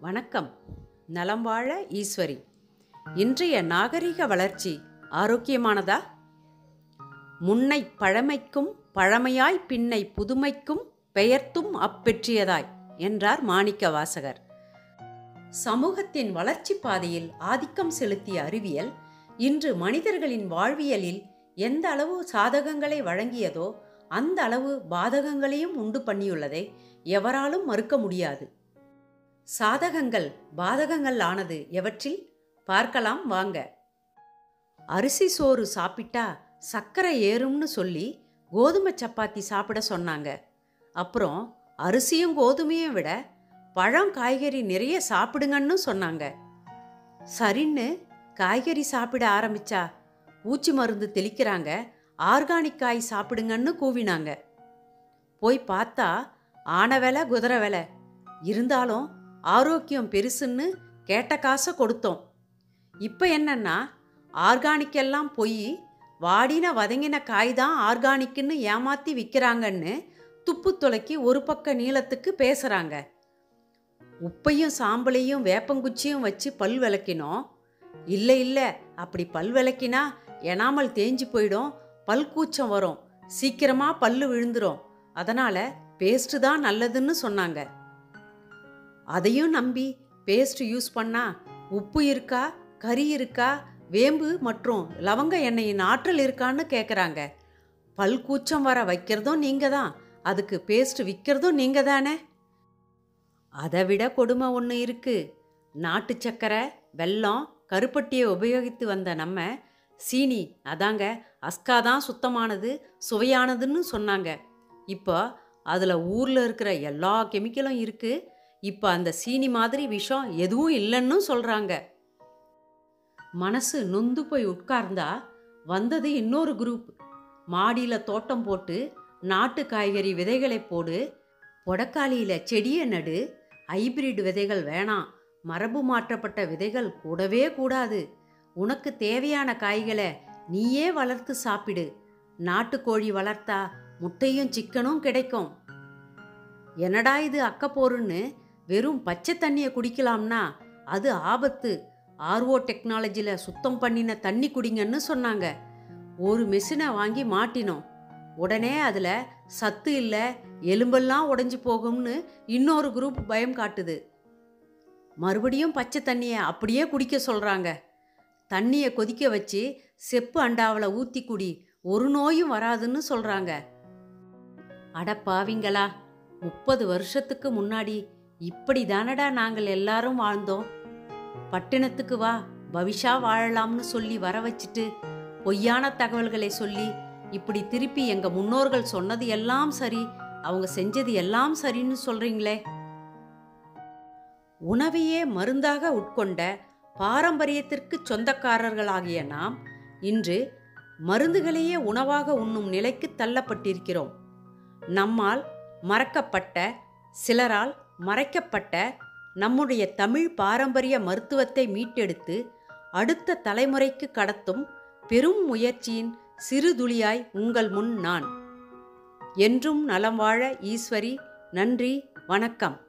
வணக்கம். நலம் வாழ ஈஸ்வரி. இன்றைய நாகரிக வளர்ச்சி ஆரோக்கியமானதா? முன்னை பழமைக்கும் பழமையாய் பின்னை புதுமைக்கும் பெயர்த்தும் அப்பெற்றியதாய் என்றார் மாணிக்க வாசகர். சமூகத்தின் வளர்ச்சி பாதையில் ஆதிக்கம் செலுத்திய அறிவியல் இன்று மனிதர்களின் வாழ்வியலில் எந்த அளவு சாதகங்களை வழங்கியதோ அந்த அளவு பாதகங்களையும் உண்டு பண்ணியுள்ளதை எவராலும் மறுக்க முடியாது. சாதகங்கள் பாதகங்கள் ஆனது எவற்றில்? பார்க்கலாம் வாங்க. அரிசி சோறு சாப்பிட்டா சர்க்கரை ஏறும்னு சொல்லி கோதுமை சப்பாத்தி சாப்பிட சொன்னாங்க. அப்புறம் அரிசியும் கோதுமையும் விட பழம் காய்கறி நிறைய சாப்பிடுங்கன்னு சொன்னாங்க. சரின்னு காய்கறி சாப்பிட ஆரம்பிச்சா பூச்சி மருந்து தெளிக்கிறாங்க ஆர்கானிக் காய் சாப்பிடுங்கன்னு கூவினாங்க. போய் பார்த்தா ஆன வேலை குதிரை வேலை. இருந்தாலும் ஆரோக்கியம் பெருசுன்னு கேட்ட காசை கொடுத்தோம். இப்போ என்னன்னா ஆர்கானிக் எல்லாம் போய் வாடின வதங்கின காய் தான் ஆர்கானிக்குன்னு ஏமாற்றி விற்கிறாங்கன்னு துப்பு துளைக்கி ஒரு பக்க நீளத்துக்கு பேசுகிறாங்க உப்பையும் சாம்பலையும் வேப்பங்குச்சியும் வச்சு பல் விளக்கினோம். இல்லை இல்லை அப்படி பல் விளக்கினா எனாமல் தேஞ்சு போயிடும் பல் கூச்சம் வரும் சீக்கிரமாக பல்லு விழுந்துடும் அதனால் பேஸ்ட்டு தான் நல்லதுன்னு சொன்னாங்க. அதையும் நம்பி பேஸ்ட் யூஸ் பண்ணா உப்பு இருக்கா கறி இருக்கா வேம்பு மற்றும் லவங்க எண்ணெயின் ஆற்றல் இருக்கான்னு கேட்குறாங்க பல் கூச்சம் வர வைக்கிறதும் நீங்கள் தான் அதுக்கு பேஸ்ட் விற்கிறதும் நீங்கள் தானே அதை விட கொடுமை ஒன்று இருக்குது நாட்டு சக்கரை வெல்லம் கருப்பட்டியை உபயோகித்து வந்த நம்ம சீனி அதாங்க அஸ்கா தான் சுத்தமானது சுவையானதுன்னு சொன்னாங்க. இப்போ அதில் ஊரில் இருக்கிற எல்லா கெமிக்கலும் இருக்குது இப்போ அந்த சீனி மாதிரி விஷம் எதுவும் இல்லைன்னு சொல்கிறாங்க மனசு நொந்து போய் உட்கார்ந்தா வந்தது இன்னொரு குரூப் மாடியில் தோட்டம் போட்டு நாட்டு காய்கறி விதைகளை போடு பொடக்காளியில் செடியை நடு ஹைபிரிட் விதைகள் வேணாம் மரபு மாற்றப்பட்ட விதைகள் கூடவே கூடாது. உனக்கு தேவையான காய்களை நீயே வளர்த்து சாப்பிடு. நாட்டுக்கோழி வளர்த்தா முட்டையும் சிக்கனும் கிடைக்கும். என்னடா இது அக்கப்போருன்னு வெறும் பச்சை தண்ணியை குடிக்கலாம்னா அது ஆபத்து. ஆர்ஓ டெக்னாலஜியில் சுத்தம் பண்ணின தண்ணி குடிங்கன்னு சொன்னாங்க. ஒரு மெஷினை வாங்கி மாட்டினோம். உடனே அதில் சத்து இல்லை எலும்பெல்லாம் உடஞ்சி போகும்னு இன்னொரு குரூப் பயம் காட்டுது. மறுபடியும் பச்சை தண்ணியை அப்படியே குடிக்க சொல்கிறாங்க தண்ணியை கொதிக்க வச்சு செப்பு அண்டாவில் ஊற்றி குடி ஒரு நோயும் வராதுன்னு சொல்கிறாங்க அடப்பாவிங்களா முப்பது வருஷத்துக்கு முன்னாடி இப்படி தானடா நாங்கள் எல்லாரும் வாழ்ந்தோம். பட்டினத்துக்கு வா பவிஷா வாழலாம்னு சொல்லி வர வச்சுட்டு பொய்யான தகவல்களை சொல்லி இப்படி திருப்பி எங்க முன்னோர்கள் சொன்னது எல்லாம் சரி அவங்க செஞ்சது எல்லாம் சரின்னு சொல்றீங்களே. உணவையே மருந்தாக உட்கொண்ட பாரம்பரியத்திற்கு சொந்தக்காரர்களாகிய நாம் இன்று மருந்துகளையே உணவாக உண்ணும் நிலைக்கு தள்ளப்பட்டிருக்கிறோம். நம்மால் மறக்கப்பட்ட சிலரால் மறைக்கப்பட்ட நம்முடைய தமிழ் பாரம்பரிய மருத்துவத்தை மீட்டெடுத்து அடுத்த தலைமுறைக்கு கடத்தும் பெரும் முயற்சியின் சிறுதுளியாய் உங்கள் முன் நான். என்றும் நலம் வாழ ஈஸ்வரி நன்றி வணக்கம்.